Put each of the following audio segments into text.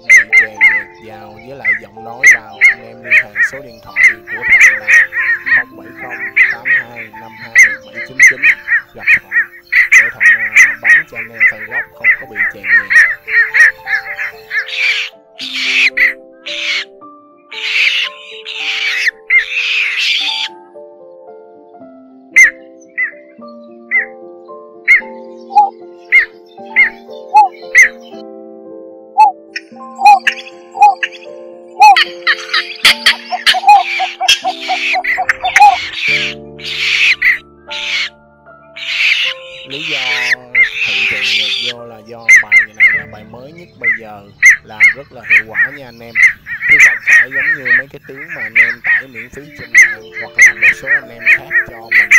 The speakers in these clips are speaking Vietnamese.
không bị chèn ngược vào với lại giọng nói vào. Anh em liên hệ số điện thoại của thuận là 070 82 52 799 gặp thuận để thuận à, bán cho anh em file gốc không có bị chèn ngược. Lý do thị trường nhạc vô là do bài này là bài mới nhất bây giờ, làm rất là hiệu quả nha anh em. Chứ không phải giống như mấy cái tiếng mà anh em tải miễn phí trên mạng hoặc là một số anh em khác cho mình.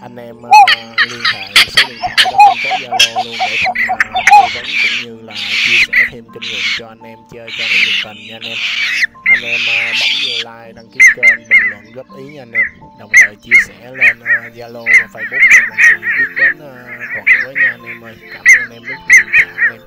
Anh em uh, liên hệ số điện thoại đó không có zalo luôn để thuận uh, tư vấn cũng như là chia sẻ thêm kinh nghiệm cho anh em chơi cho nó nhiệt tình nha anh em. Anh em uh, bấm vô like đăng ký kênh bình luận góp ý nha anh em. Đồng thời chia sẻ lên ờ, zalo uh, và facebook cho mọi người biết đến uh, thuận với nha anh em ơi. Cảm ơn anh em rất nhiều chào anh em.